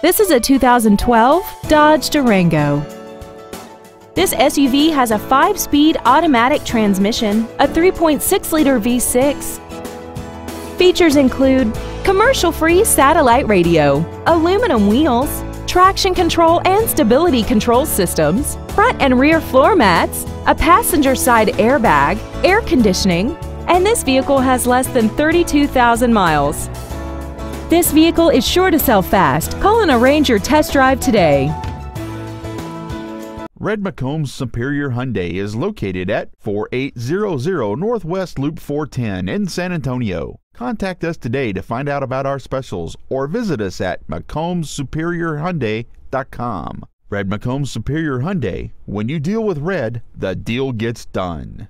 This is a 2012 Dodge Durango. This SUV has a 5-speed automatic transmission, a 3.6-liter V6. Features include commercial-free satellite radio, aluminum wheels, traction control and stability control systems, front and rear floor mats, a passenger side airbag, air conditioning, and this vehicle has less than 32,000 miles. This vehicle is sure to sell fast. Call and arrange your test drive today. Red McCombs Superior Hyundai is located at 4800 Northwest Loop 410 in San Antonio. Contact us today to find out about our specials or visit us at McCombsSuperiorHyundai.com. Red McCombs Superior Hyundai. When you deal with red, the deal gets done.